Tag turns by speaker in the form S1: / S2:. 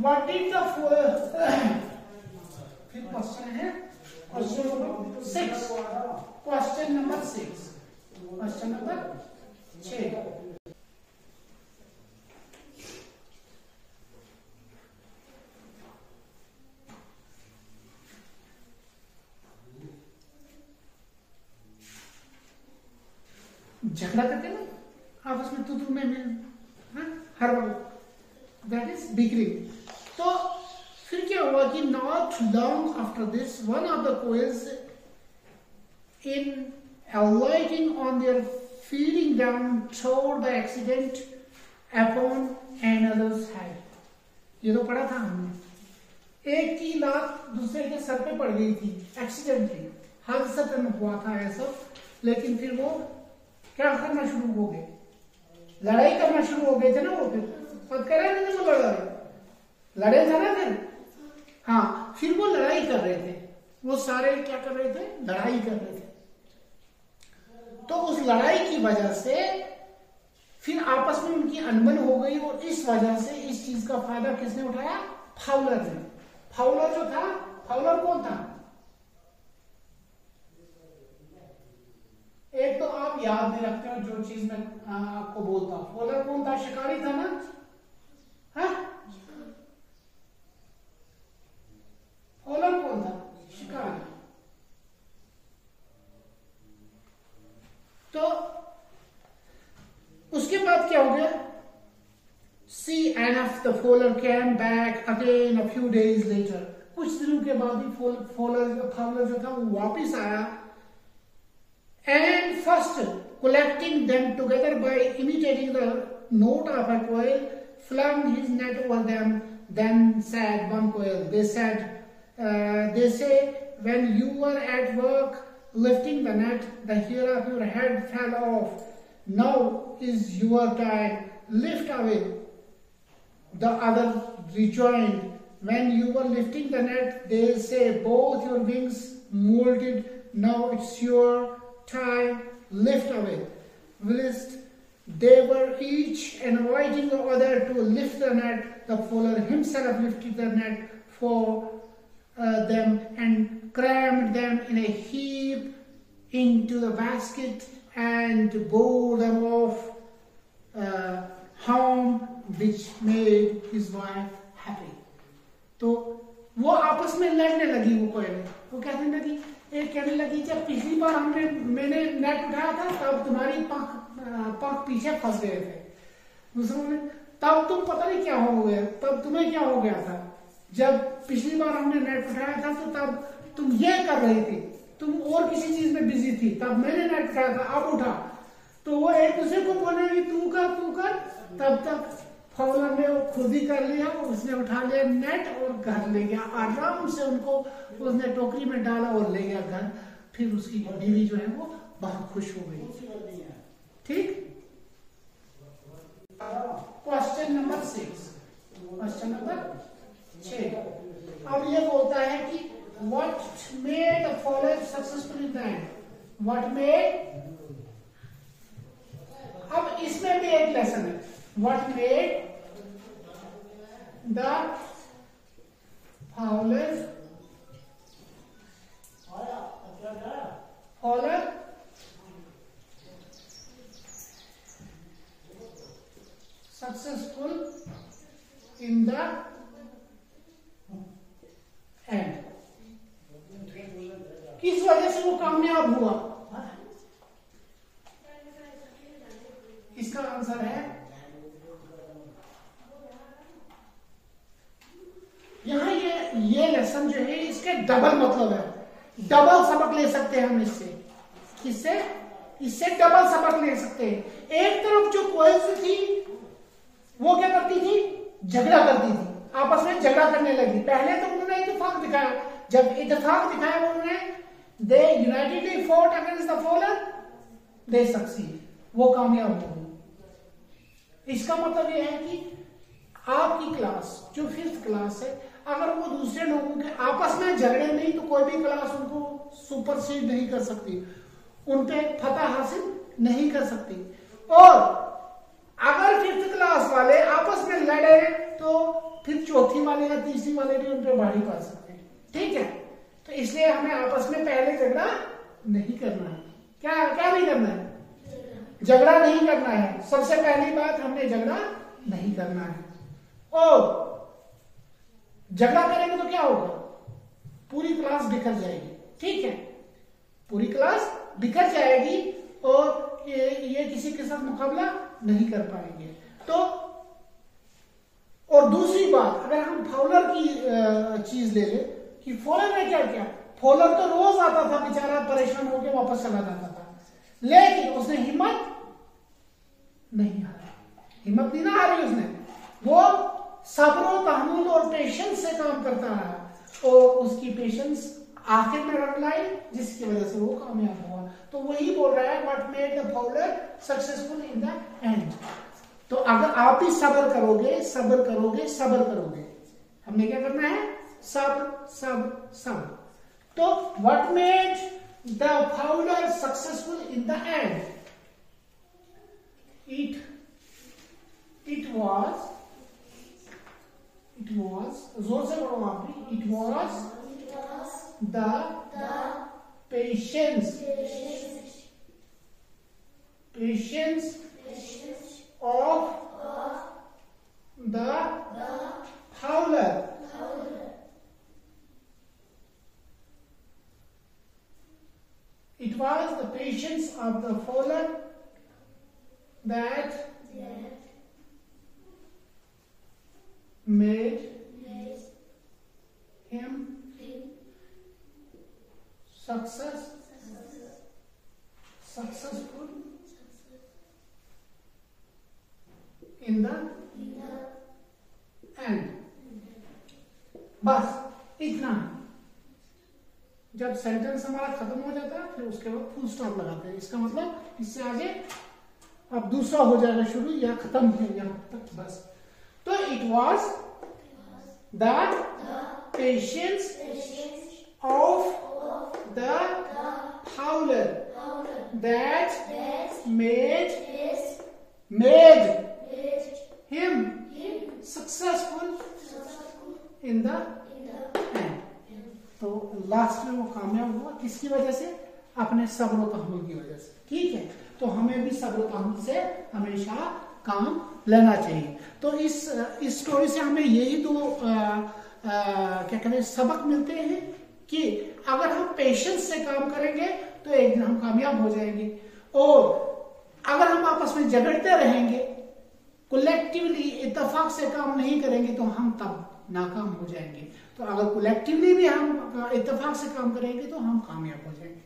S1: What is the फिर question है question number six question number six question number छ झगड़ा करते ना? आपस में तू तू मैं मैं हाँ? हर दैट इज़ बिगरिंग कि not long after this one of the quails in alighting on their feeding down toward the accident upon another's head. ये तो पढ़ा था हमने। एक की लात दूसरे के सर पे पड़ गई थी एक्सीडेंटली हादसा हुआ था ऐसा, लेकिन फिर वो क्या करना शुरू हो गए? लड़ाई करना शुरू हो गए थे ना वो फिर। पद करे ना वो लड़ाई? लड़े थे ना फिर? हाँ फिर वो लड़ाई कर रहे थे। वो सारे क्या कर रहे थे? लड़ाई कर रहे थे। तो उस लड़ाई की वजह से फिर आपस में उनकी अनबन हो गई और इस वजह से इस चीज़ का फ़ायदा किसने उठाया? फाउलर ने। फाउलर जो था, फाउलर कौन था? एक तो आप याद नहीं रखते हो जो चीज़ मैं आपको बोलता हूँ। फॉलोअर कौन था? शिकारी था ना? हा? फॉलोअर कौन था शिकारी तो उसके बाद क्या हो गया see end of the fowler came back again a few days later कुछ दिनों के बाद ही फोलर फॉलोअर जो था वो वापिस आया and first collecting them together by imitating the note of a quail, flung his net over them, then said one quail, they said, uh, they say, when you were at work lifting the net, the hair of your head fell off. Now is your time, lift away. The other rejoined, when you were lifting the net, they say, both your wings molded, now it's your time lift away. Whilst they were each inviting the other to lift the net, the fuller himself lifted the net for uh, them and crammed them in a heap into the basket and bore them off uh, home, which made his wife happy. तो वो आपस में लड़ने लगी वो कोयले। वो कहने लगी एक कहने लगी जब पिछली बार हमने मैंने नेट उठाया था तब तुम्हारी पंख पंख पीछे फंस गए थे। दूसरों ने तब तुम पता नहीं क्या हो गया तब तुम्हें क्या हो गया था? जब पिछली बार हमने नेट उठाया था तो तब तुम ये कर रही थी, तुम और किसी चीज़ में बिज़ी थी, तब मैंने नेट उठाया था, अब उठा। तो वो एक दूसरे को बोले कि तू कर तू कर। तब तक फौला ने खुद ही कर लिया, उसने उठा लिया नेट और घर ले गया। आराम से उनको, उसने टोकरी में डाला और ले गया घर। फिर उसकी बीवी जो है वो बहुत खुश हो गई। ठीक question number six question number अब ये बोलता है कि what made the follower successful in that what made अब इसमें भी एक लेसन है। What made the Fowler Fowler successful in the end किस वजह से वो कामयाब हुआ। इसका आंसर है, यहाँ ये ये लेसन जो है, इसके डबल मतलब है। डबल सबक ले सकते हैं हम इससे। किससे? इससे डबल सबक ले सकते हैं। एक तरफ़ जो कोयल्स थी, वो क्या करती थी? झगड़ा करती थी। आपस में झगड़ा करने लगी। पहले तो उन्होंने इतफाक दिखाया। जब इतफाक दिखाया, उन्होंने they unitedly fought against the fowler they succeed वो कामयाब हो इसका मतलब यह है कि आपकी क्लास जो फिफ्थ क्लास है, अगर वो दूसरे लोगों के आपस में झगड़े नहीं तो कोई भी क्लास उनको सुपरसीड नहीं कर सकती। उन पे फतह हासिल नहीं कर सकती। और अगर फिफ्थ क्लास वाले आपस में लड़े तो फिर चौथी वाले या तीसरी वाले भी उन पर बाढ़ी पा सकते हैं। ठीक है? तो इसलिए हमें आपस में पहले झगड़ा नहीं करना है। क्या क्या नहीं करना है? झगड़ा नहीं करना है। सबसे पहली बात हमने झगड़ा नहीं करना है। ओ झगड़ा करेंगे तो क्या होगा? पूरी क्लास बिखर जाएगी। ठीक है? पूरी क्लास बिखर जाएगी और ये, ये किसी के साथ मुकाबला नहीं कर पाएँगे। तो और दूसरी बात अगर हम फाउलर की चीज़ ले ले कि फॉलोर ने क्या किया? फॉलोर तो रोज आता था, बेचारा परेशान होकर वापस चला जाता था। लेकिन उसने हिम्मत नहीं हारा। हिम्मत नहीं ना हारी उसने। वो सब्र तहमुल और पेशेंस से काम करता रहा और उसकी पेशेंस आखिर में रख लाई, जिसकी वजह से वो कामयाब हुआ। तो वही बोल रहा है what made the fowler successful in the end तो अगर आप ही सबर करोगे सबर करोगे सबर करोगे, हमने क्या करना है? sub, sub, sum. So what made the Fowler successful in the end? It, it was, it was, it was the, the patience, patience, patience of, of the, the was the patience of the fowler that made him success successful in the end बस इतना जब sentence हमारा खत्म हो जाता है फिर उसके बाद फुल स्टॉप लगाते हैं। इसका मतलब इससे आगे अब दूसरा हो जाएगा शुरू या खत्म है यहाँ तक बस। तो it was the patience of the fowler that made made him, him successful, successful in the end. तो लास्ट में वो कामयाब हुआ किसकी वजह से? अपने सब्र की वजह से। ठीक है? तो हमें भी सब्र से हमेशा काम लेना चाहिए। तो इस इस स्टोरी से हमें यही दो आ, आ, क्या कहते हैं सबक मिलते हैं कि अगर हम पेशेंस से काम करेंगे तो एक दिन हम कामयाब हो जाएँगे। और अगर हम आपस में झगड़ते रहेंगे कलेक्टिवली इतफाक से काम नहीं करेंगे तो हम तब नाकाम हो जाएँगे। तो अगर कलेक्टिवली भी हम इतफाक से काम करेंगे तो हम कामयाब हो जाएँगे।